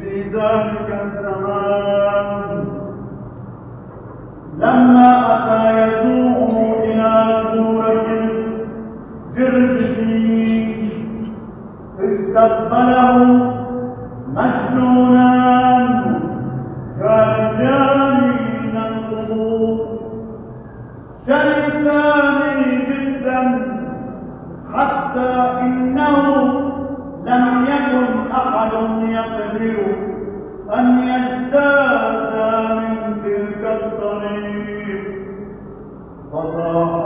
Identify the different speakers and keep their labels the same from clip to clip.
Speaker 1: في ذلك الزمان. لما أتى إلى استقبله كرجال من شرسان حتى إنه يقدر أن يزداد من تلك الطريق. فضاقا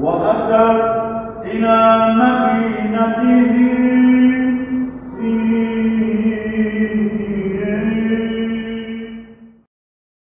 Speaker 1: وأتى إلى